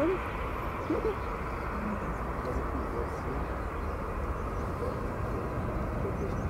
Does it feel Thank you.